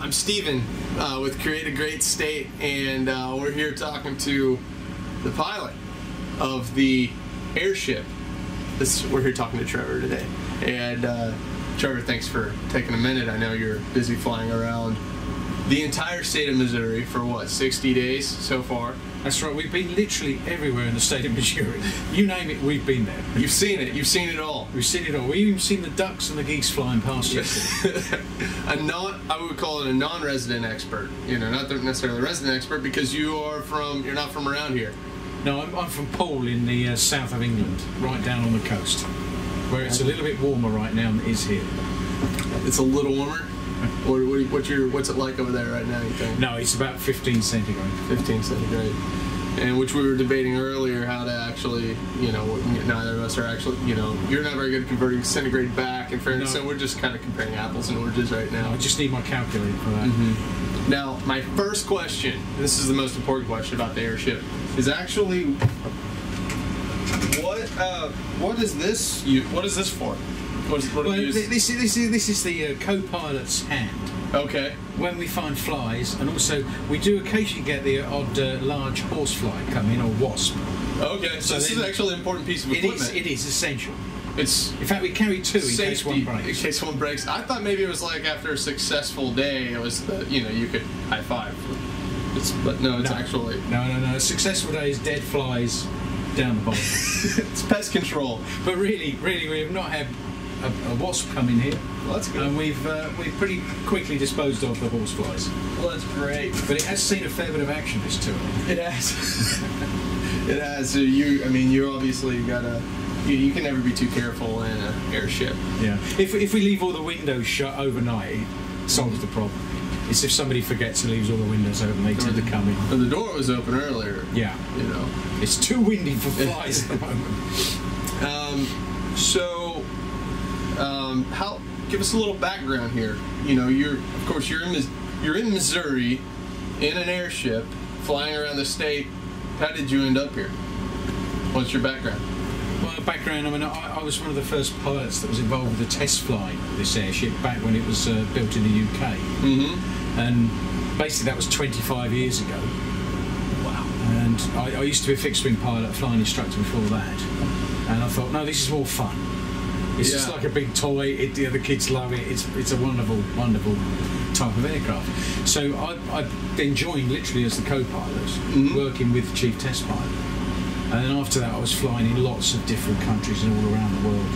I'm Steven uh, with Create a Great State, and uh, we're here talking to the pilot of the airship. This, we're here talking to Trevor today. And uh, Trevor, thanks for taking a minute. I know you're busy flying around the entire state of Missouri for what, 60 days so far? That's right. We've been literally everywhere in the state of Missouri. You name it, we've been there. You've seen it. You've seen it all. We've seen it all. We've even seen the ducks and the geese flying past yesterday. a non, I would call it a non-resident expert. You know, not necessarily a resident expert because you are from, you're not from around here. no, I'm, I'm from Poole in the uh, south of England, right down on the coast, where it's a little bit warmer right now than it is here. It's a little warmer. What, what, what's your, what's it like over there right now? You think? No, it's about 15 centigrade. 15 centigrade. And which we were debating earlier how to actually, you know, neither of us are actually, you know, you're not very good at converting centigrade back and Fahrenheit, No. so we're just kind of comparing apples and oranges right now. I just need my calculator for that. Mm-hmm. Now, my first question, and this is the most important question about the airship, is actually what uh, what is this? You, what is this for? What is, what Well, th- this, is- this, is, this is the uh, co-pilot's hand. okay. When we find flies, and also we do occasionally get the odd uh, large horsefly come in or wasp. Okay, so, So this is actually an important piece of equipment. is, it is essential. it's In fact, we carry two in case safety one in breaks. case one breaks. I thought maybe it was like after a successful day, it was the you know you could high five. It's, but no, it's No. actually No, no, no. A successful day is dead flies down the bottom. it's pest control. but really, really, we have not had a, a wasp come in here, Well, that's good. and we've uh, we've pretty quickly disposed of the horse flies. well, that's great. But it has seen a fair bit of action this tour. It has. it has. So you, I mean, you obviously gotta. You, you can never be too careful in an airship. Yeah. If if we leave all the windows shut overnight, it solves the problem. It's if somebody forgets and leaves all the windows open, they tend to come in. But the door was open earlier. Yeah. You know. It's too windy for flies at the moment. Um, so, um, how? Give us a little background here. You know, you're of course you're in you're in Missouri, in an airship, flying around the state. How did you end up here? What's your background? Well, background, I mean, I, I was one of the first pilots that was involved with the test flight of this airship back when it was uh, built in the UK. Mm-hmm. And basically, that was 25 years ago. Wow. And I, I used to be a fixed wing pilot, flying instructor before that. And I thought, no, this is more fun. It's just like a big toy. It, the other kids love it. It's, it's a wonderful, wonderful type of aircraft. So I, I then joined literally as the co-pilot, Mhm. working with the chief test pilot. And then after that, I was flying in lots of different countries and all around the world.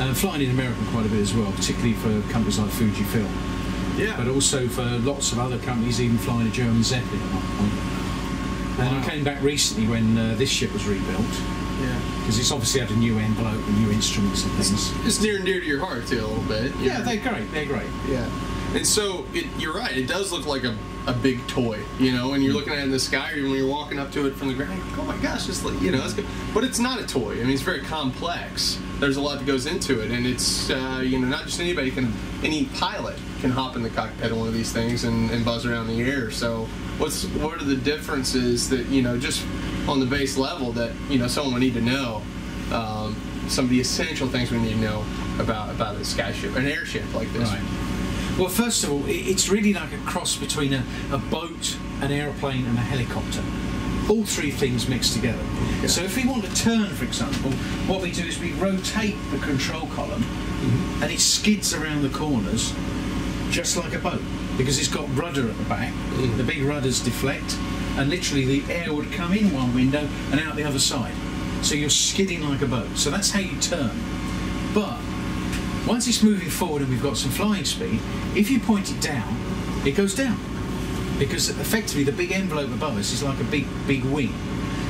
And flying in America quite a bit as well, particularly for companies like Fujifilm, Yeah. but also for lots of other companies, even flying a German Zeppelin at one point. And Wow. I came back recently when uh, this ship was rebuilt, yeah. because it's obviously had a new envelope and new instruments and things. It's near and dear to your heart too, a little bit. Yeah, You're- they're great. They're great. Yeah. And so it, you're right. It does look like a, a big toy, you know. And you're looking at it in the sky, or when you're walking up to it from the ground, you're like, oh my gosh, it's like you know, it's good. But it's not a toy. I mean, it's very complex. There's a lot that goes into it, and it's uh, you know, not just anybody can, any pilot can hop in the cockpit of one of these things and, and buzz around the air. So what's what are the differences that you know, just on the base level that you know someone would need to know? Um, some of the essential things we need to know about about a skyship, an airship like this. Right. Well, first of all, it's really like a cross between a, a boat, an aeroplane, and a helicopter. All three things mixed together. Yeah. So if we want to turn, for example, what we do is we rotate the control column Mm-hmm. and it skids around the corners just like a boat because it's got rudder at the back. Mm. The big rudders deflect and literally the air would come in one window and out the other side. So you're skidding like a boat. So that's how you turn. But once it's moving forward and we've got some flying speed, if you point it down, it goes down. Because effectively the big envelope above us is like a big, big wing.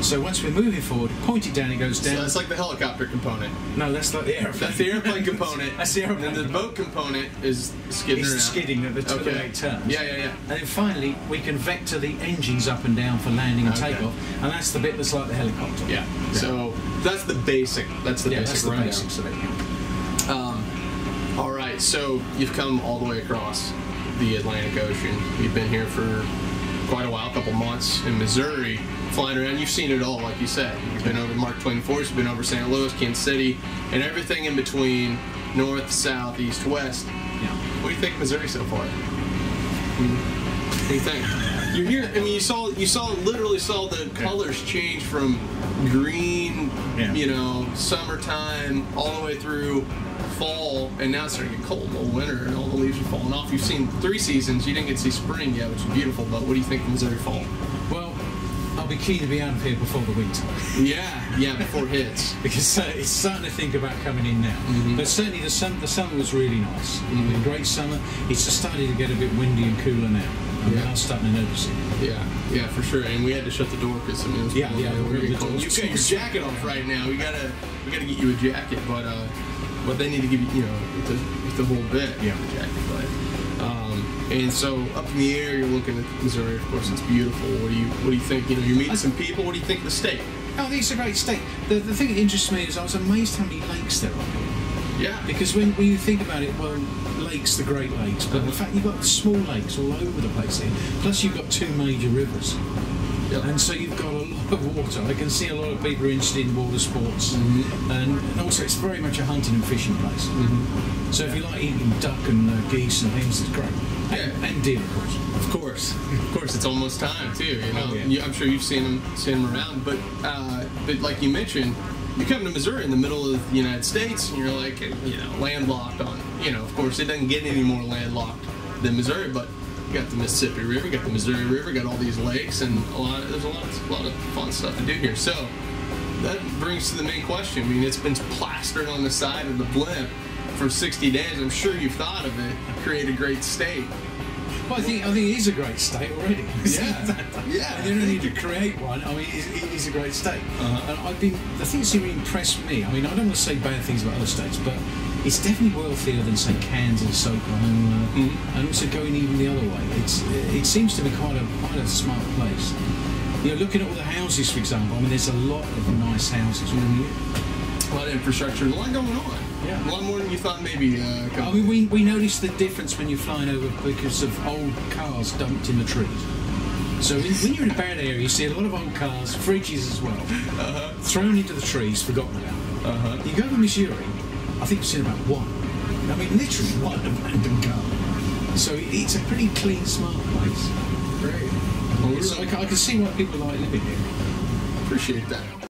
So once we're moving forward, point it down, it goes down. So that's like the helicopter component. no, that's like the airplane. That's the airplane component. That's the airplane And the boat component is skidding It's around. skidding at the of Okay. it turns. Yeah, yeah, yeah. And then finally, we can vector the engines up and down for landing and Okay. takeoff, and that's the bit that's like the helicopter. Yeah. So that's the basic. That's the yeah, basic that's the rundown. basics of it. Um, all right. So you've come all the way across the Atlantic Ocean. You've been here for quite a while, a couple months in Missouri, flying around. You've seen it all, like you said. You've been over Mark Twain Forest. You've been over St. Louis, Kansas City, and everything in between, north, south, east, west. Yeah. What do you think Missouri so far? Hmm? What do you think? You hear? I mean, you saw you saw literally saw the colors change from green, Yeah. you know, summertime all the way through fall, and now it's starting to get cold, well, winter, and all the leaves are falling off. You've seen three seasons. You didn't get to see spring yet, which is beautiful. But what do you think of Missouri fall? Well, I'll be keen to be out of here before the winter Yeah, yeah, before it hits. because uh, it's starting to think about coming in now. Mm-hmm. But certainly the sun, the summer was really nice. Was a great summer. It's just starting to get a bit windy and cooler now. I mean, Yeah. I'm starting to notice it. Yeah, yeah, for sure. And we had to shut the door because I mean, it was Yeah, cold. yeah, It was the really cold. You got your jacket off right now. We gotta, we gotta get you a jacket, but uh, but they need to give you, you know, the, the whole bit. Yeah. the jacket, but. Um, and so up in the air, you're looking at Missouri. Of course, it's beautiful. What do you, what do you think? You know, you're meeting some people. What do you think of the state? Oh, I think it's a great state. The, the thing that interests me is I was amazed how many lakes there are. Yeah, Because when, when you think about it, well, lakes, the Great Lakes, but in fact you've got small lakes all over the place here. Plus you've got two major rivers. yeah. And so you've got a lot of water. I can see a lot of people are interested in water sports. Mm-hmm. And, and also it's very much a hunting and fishing place. So if you like eating duck and uh, geese and things, it's great. Yeah. And, and deer, of course. Of course, of course, it's almost time too. You know, Oh, yeah. I'm sure you've seen them, seen them around. But, uh, but like you mentioned, you come to Missouri in the middle of the United States, and you're like, you know, landlocked on. You know, of course, it doesn't get any more landlocked than Missouri, but you got the Mississippi River, got the Missouri River, got all these lakes, and a lot. There's a lot, a lot of fun stuff to do here. So that brings to the main question. I mean, it's been plastered on the side of the blimp for 60 days. I'm sure you've thought of it. Create a great state. Well, I think I think it is a great state already. Yeah. Yeah, you don't need to create one. I mean, it is, it is a great state. Uh-huh. And I've been the things that really impressed me. I mean, I don't want to say bad things about other states, but it's definitely wealthier than say Kansas, Oklahoma, Mhm. and also going even the other way. It's it seems to be quite a quite a smart place. You know, looking at all the houses, for example. I mean, there's a lot of nice houses. A lot of infrastructure, a lot going on. Yeah. A lot more than you thought maybe. Uh, I mean, we, we noticed the difference when you're flying over because of old cars dumped in the trees. So when, when you're in a bad area, you see a lot of old cars, fridges as well, thrown into the trees, forgotten about. uh-huh. You go to Missouri, I think you've seen about one. I mean, literally one abandoned car. So it's a pretty clean, smart place. Great. Well, So I, can- I can see why people like living here. appreciate that.